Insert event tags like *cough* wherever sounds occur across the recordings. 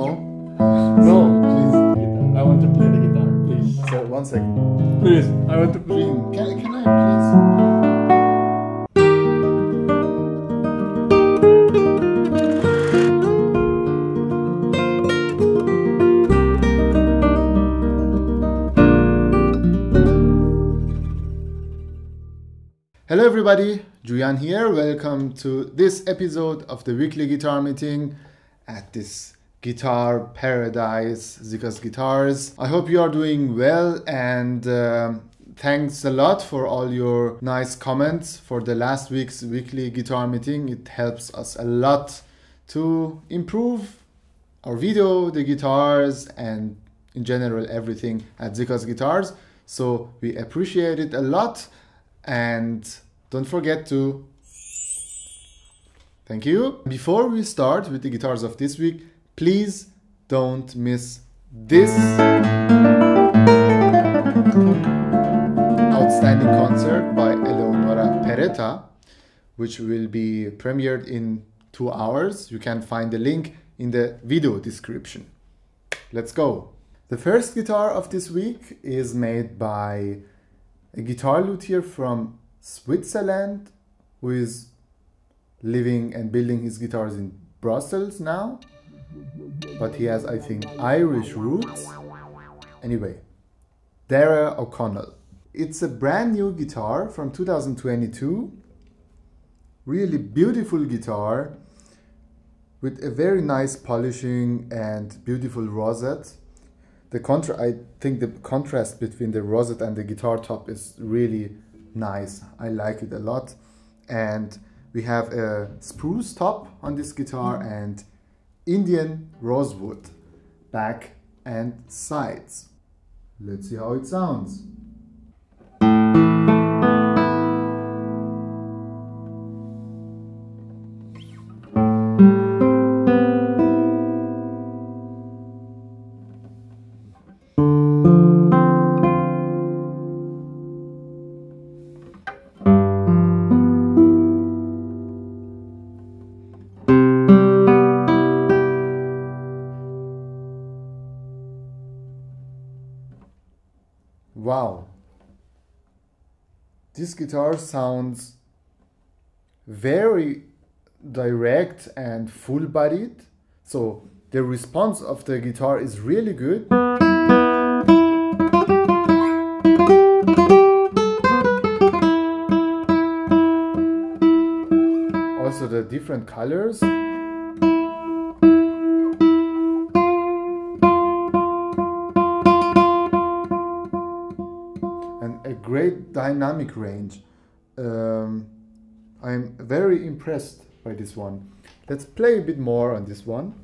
No? No, please. I want to play the guitar, please. So, one second. Please, I want to play. Can, can I please? Hello everybody, Jouyan here. Welcome to this episode of the weekly guitar meeting at this guitar paradise, Siccas Guitars. I hope you are doing well and um thanks a lot for all your nice comments for the last week's weekly guitar meeting. It helps us a lot to improve our video, the guitars, and in general everything at Siccas Guitars. So we appreciate it a lot and don't forget to thank you. Before we start with the guitars of this week, please don't miss this outstanding concert by Eleonora Perretta, which will be premiered in two hours. You can find the link in the video description. Let's go. The first guitar of this week is made by a guitar luthier from Switzerland who is living and building his guitars in Brussels now. But he has, I think, Irish roots. Anyway, Darragh O'Connell. It's a brand new guitar from 2022. Really beautiful guitar with a very nice polishing and beautiful rosette. The contra I think the contrast between the rosette and the guitar top is really nice. I like it a lot. And we have a spruce top on this guitar and Indian rosewood back and sides. Let's see how it sounds. Guitar sounds very direct and full bodied. So the response of the guitar is really good. Also the different colors. Dynamic range. Um, I'm very impressed by this one. Let's play a bit more on this one.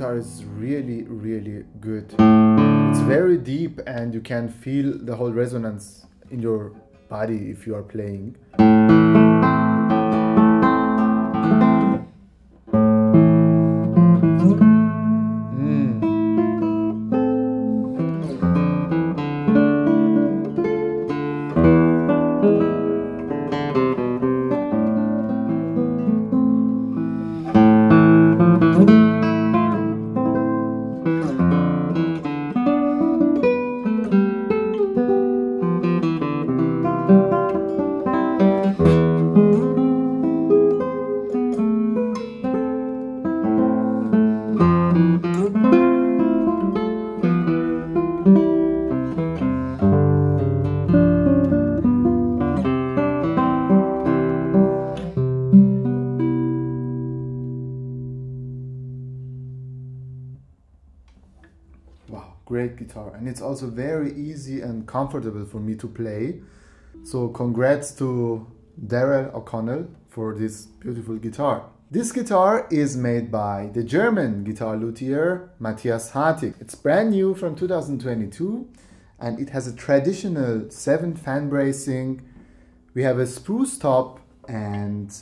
Guitar is really, really good. It's very deep, and you can feel the whole resonance in your body if you are playing. Great guitar and it's also very easy and comfortable for me to play. So congrats to Darragh O'Connell for this beautiful guitar. This guitar is made by the German guitar luthier Matthias Hartig. It's brand new from 2022 and it has a traditional 7 fan bracing. We have a spruce top and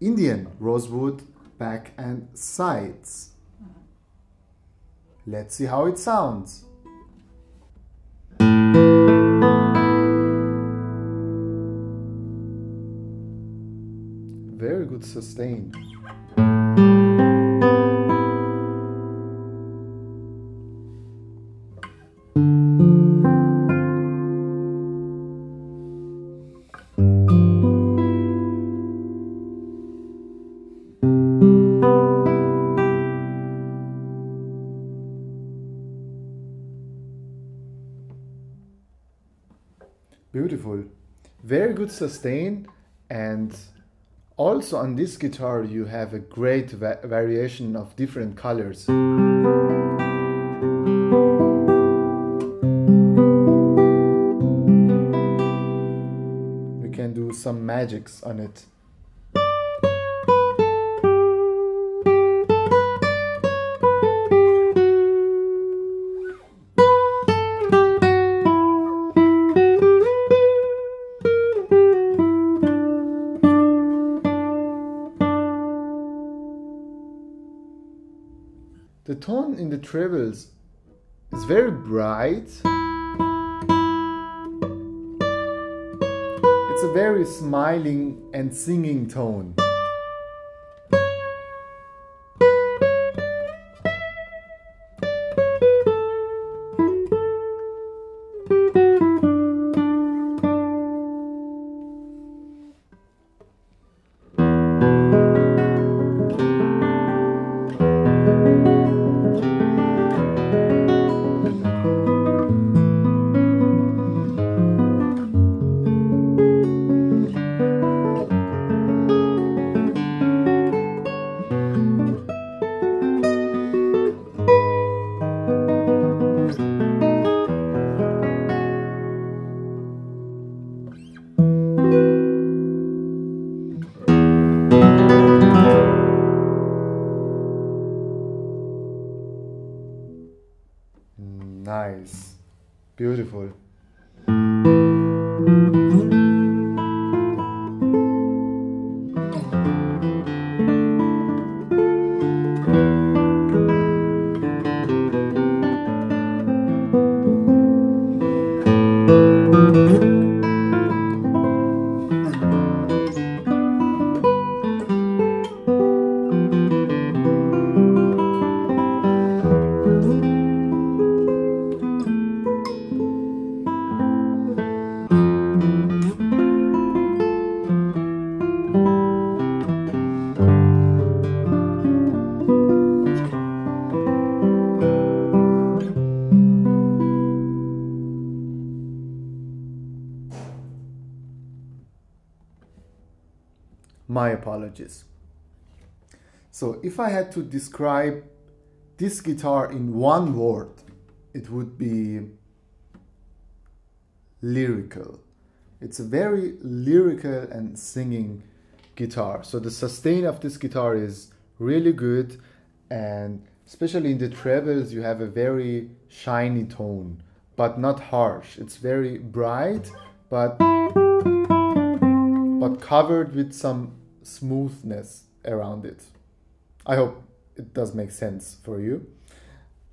Indian rosewood back and sides. Let's see how it sounds. Very good sustain. Good sustain and also on this guitar you have a great va variation of different colors. You can do some magics on it. Tone in the trebles is very bright. It's a very smiling and singing tone. So if I had to describe this guitar in one word, it would be lyrical. It's a very lyrical and singing guitar. So the sustain of this guitar is really good and especially in the trebles you have a very shiny tone but not harsh. It's very bright but but covered with some smoothness around it. I hope it does make sense for you.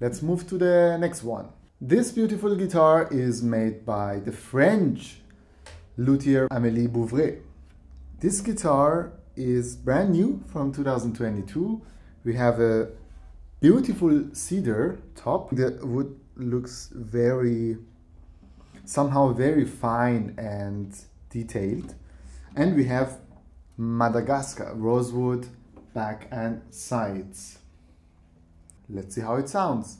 Let's move to the next one. This beautiful guitar is made by the French luthier Amélie Bouvret. This guitar is brand new from 2022. We have a beautiful cedar top. The wood looks very, somehow very fine and detailed. And we have Madagascar rosewood back and sides. Let's see how it sounds.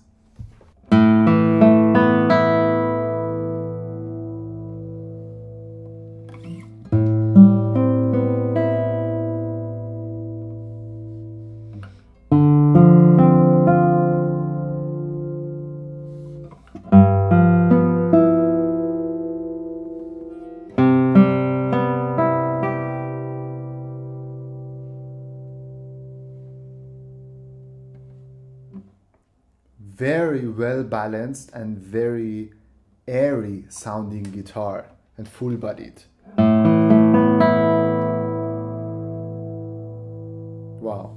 Balanced and very airy sounding guitar and full bodied. Wow.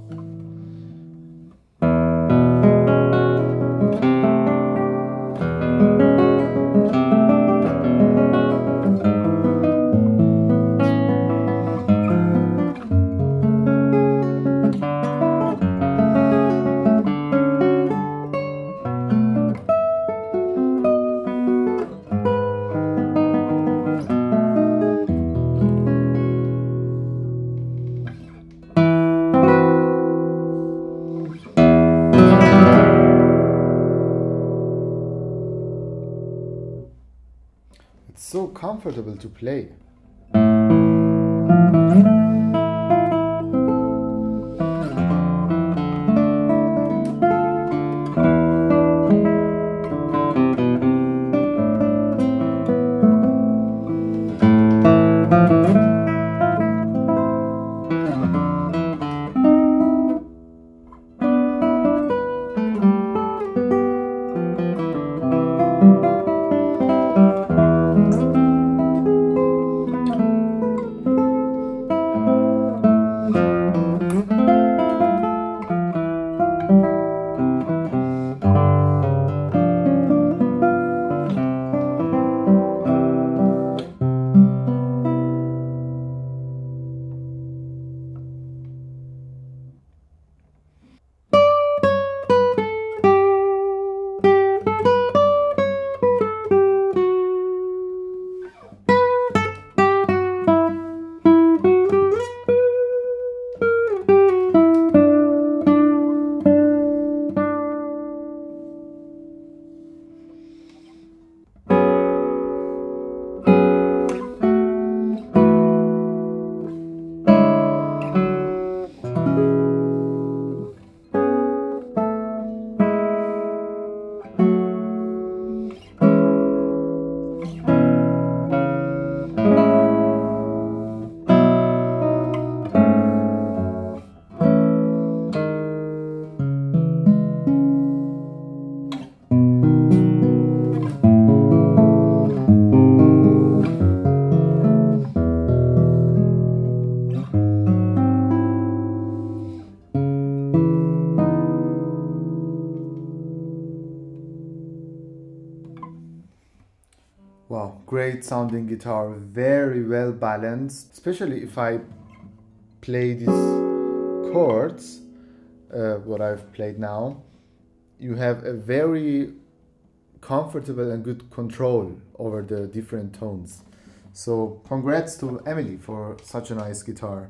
It's so comfortable to play. Sounding guitar, very well balanced, especially if I play these chords, uh, what I've played now, you have a very comfortable and good control over the different tones. So, congrats to Amélie for such a nice guitar.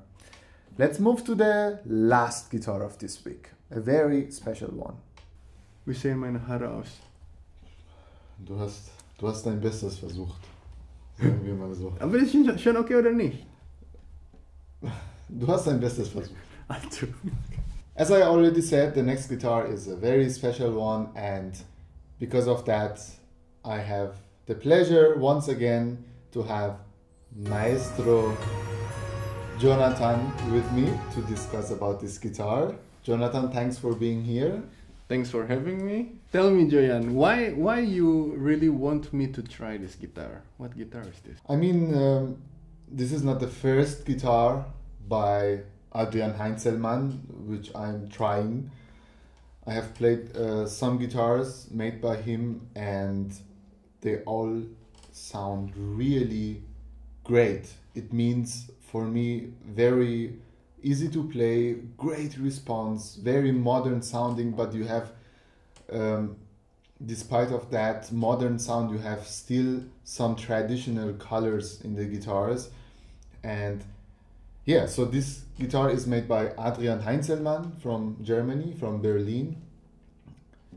Let's move to the last guitar of this week, a very special one. Wie sehen meine Haare aus? Du hast, du hast dein Bestes versucht. Sagen wir mal so. Aber ist schon, schon okay oder nicht? Du hast dein Bestes versucht. Also. As I already said, the next guitar is a very special one, and because of that, I have the pleasure once again to have Maestro Jonathan with me to discuss about this guitar. Jonathan, thanks for being here. Thanks for having me. Tell me, Jouyan, why why you really want me to try this guitar? What guitar is this? I mean, um, this is not the first guitar by Adrian Heinzelmann, which I'm trying. I have played uh, some guitars made by him, and they all sound really great. It means for me very easy to play, great response, very modern sounding, but you have um, despite of that modern sound you have still some traditional colors in the guitars. And yeah so this guitar is made by adrian heinzelmann from germany from berlin.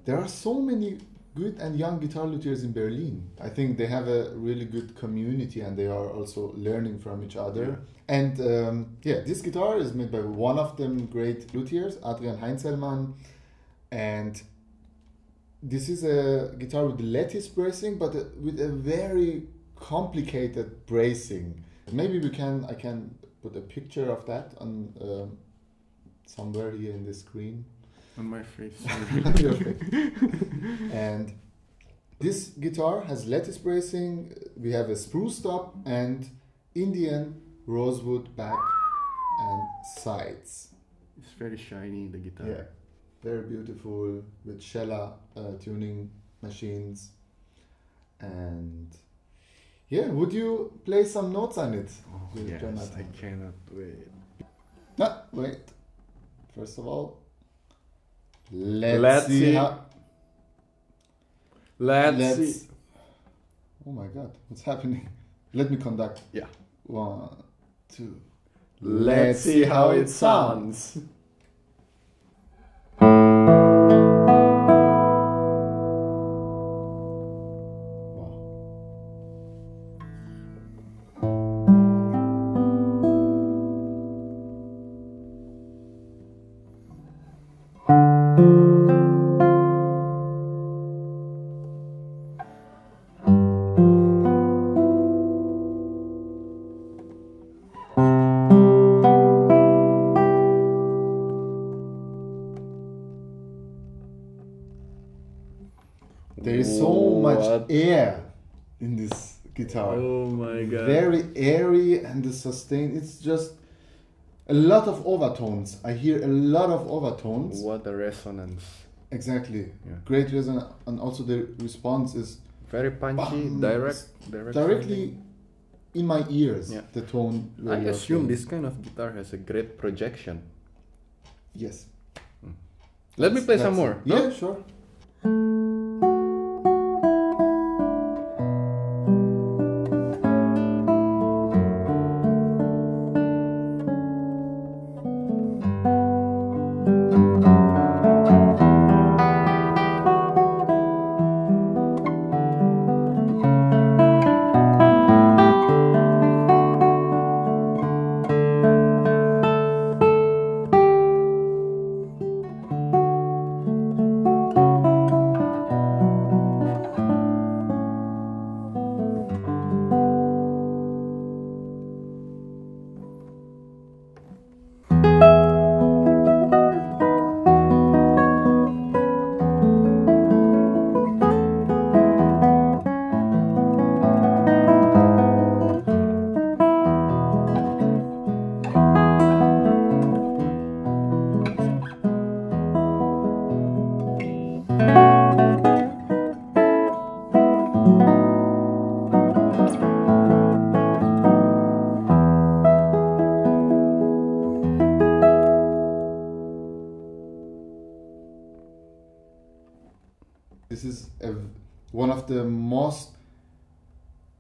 There are so many good and young guitar luthiers in berlin i think they have a really good community and they are also learning from each other and um, yeah this guitar is made by one of them great luthiers adrian heinzelmann and this is a guitar with lattice bracing, but uh, with a very complicated bracing. Maybe we can I can put a picture of that on um, somewhere here in the screen. On my face. *laughs* *laughs* And this guitar has lattice bracing. We have a spruce top and Indian rosewood back and sides. it's very shiny, the guitar. Yeah, very beautiful with Schaller uh, tuning machines. And yeah, would you play some notes on it? Oh, yes, Jonathan? I cannot wait. No, wait. First of all, let's, Let's see, see. how. Let's, Let's- see. Oh my God, what's happening? *laughs* Let me conduct. Yeah. One, two. Let's see how it sounds. *laughs* air in this guitar. Oh my god. Very airy and the sustain. It's just a lot of overtones. I hear a lot of overtones. What a resonance. Exactly. Yeah. Great resonance, and also the response is Very punchy, Bam. direct, direct. directly in my ears. Yeah. The tone. I assume this kind of guitar has a great projection. Yes. Hmm. Let me play some more. no? Yeah, sure.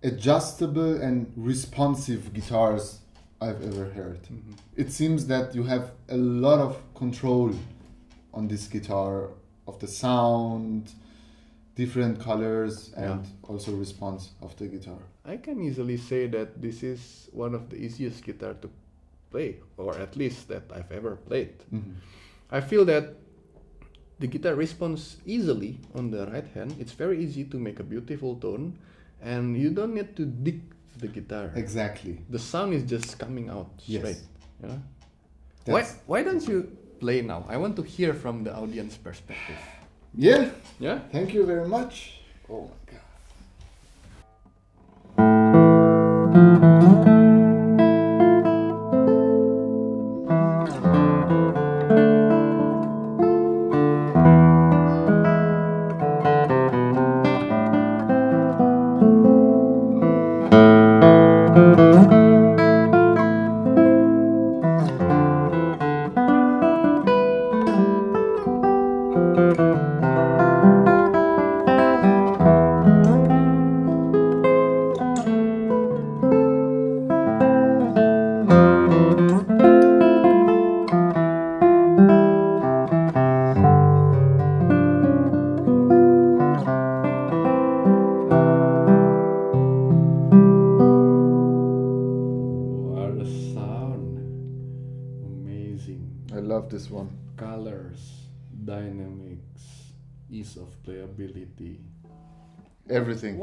Adjustable and responsive guitars I've ever heard. Mhm. It seems that you have a lot of control on this guitar of the sound, different colors, and also response of the guitar. I can easily say that this is one of the easiest guitar to play, or at least that I've ever played. Mhm. I feel that the guitar responds easily on the right hand. It's very easy to make a beautiful tone, and you don't need to dig the guitar. Exactly. The sound is just coming out Yes. straight. Yeah. Why, why don't you play now? I want to hear from the audience perspective. yeah. Yeah? Thank you very much. Oh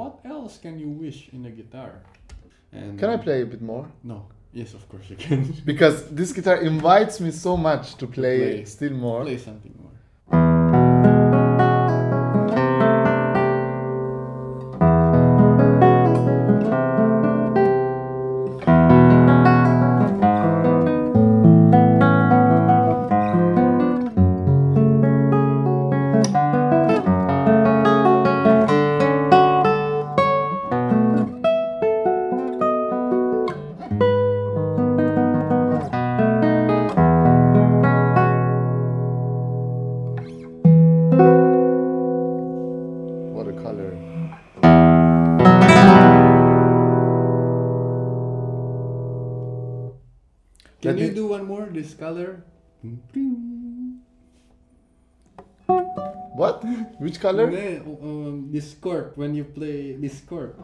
What else can you wish in a guitar? And Can I play a bit more? No. Yes, of course you can. Because this guitar invites me so much to play, Play. still more. play something What? Which color? Um, this chord when you play this chord.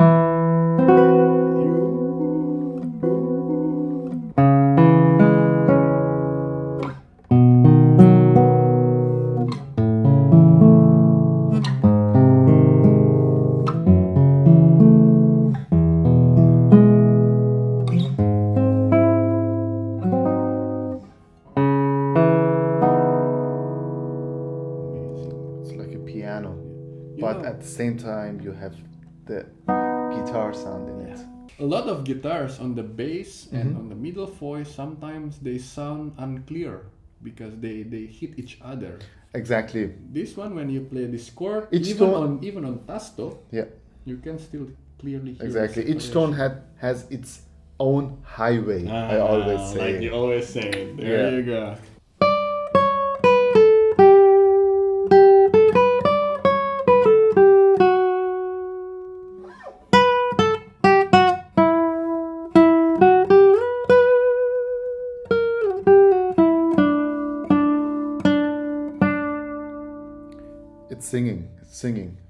You have the guitar sound in it. a lot of guitars on the bass and on the middle voice sometimes they sound unclear because they they hit each other. Exactly. This one when you play this chord, Each even tone- on even on tasto, Yeah, you can still clearly hear. exactly. Each tone had has its own highway. I always Ah, say. Like you always say. There Yeah. you go.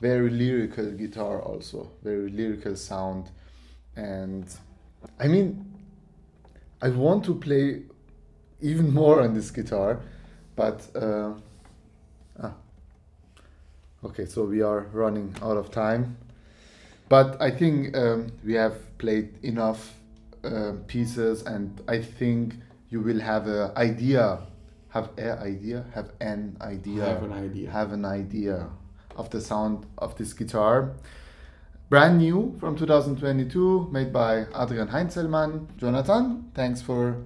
Very lyrical guitar also. Very lyrical sound, and I mean, I want to play even more on this guitar, but uh, ah, okay. So we are running out of time, but I think um, we have played enough uh, pieces, and I think you will have an idea, have an idea, have an idea, Have an idea. have an idea of the sound of this guitar. Brand new from 2022, made by Adrian Heinzelmann. Jonathan, thanks for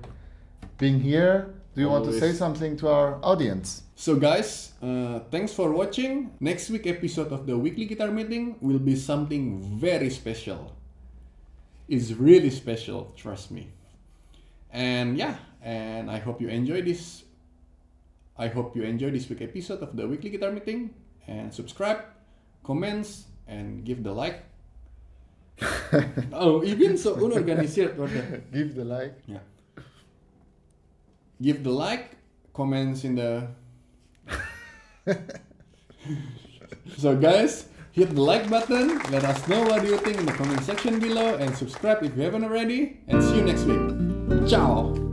being here. Do you want to say something to our audience? So guys, uh, thanks for watching. Next week episode of the weekly guitar meeting will be something very special. It's really special, trust me. And yeah, and I hope you enjoy this. I hope you enjoy this week episode of the weekly guitar meeting and subscribe, comments, and give the like. *laughs* oh, even so unorganisiert the *laughs* Give the like. yeah. Give the like, comments in the. *laughs* so, guys, hit the like button. Let us know what you think in the comment section below and subscribe if you haven't already. And see you next week. Ciao.